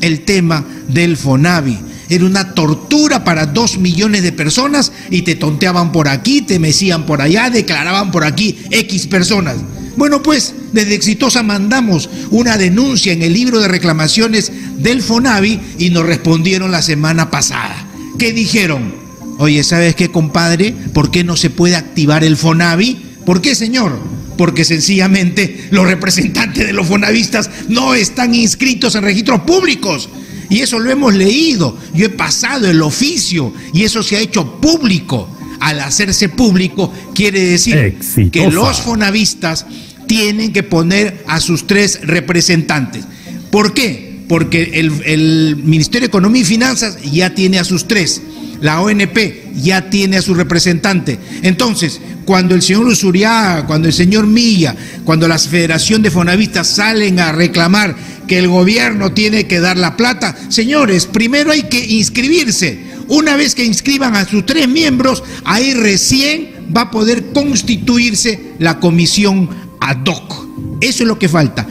el tema del Fonavi. Era una tortura para dos millones de personas y te tonteaban por aquí, te mecían por allá, declaraban por aquí X personas. Bueno, pues desde Exitosa mandamos una denuncia en el libro de reclamaciones del Fonavi y nos respondieron la semana pasada. ¿Qué dijeron? Oye, ¿sabes qué, compadre? ¿Por qué no se puede activar el Fonavi? ¿Por qué, señor? Porque sencillamente los representantes de los fonavistas no están inscritos en registros públicos. Y eso lo hemos leído. Yo he pasado el oficio y eso se ha hecho público. Al hacerse público quiere decir Exitosa. que los fonavistas tienen que poner a sus tres representantes. ¿Por qué? Porque el, el Ministerio de Economía y Finanzas ya tiene a sus tres. La ONP ya tiene a su representante. Entonces, cuando el señor Usuriaga, cuando el señor Milla, cuando la Federación de Fonavistas salen a reclamar que el gobierno tiene que dar la plata, señores, primero hay que inscribirse. Una vez que inscriban a sus tres miembros, ahí recién va a poder constituirse la comisión ad hoc. Eso es lo que falta.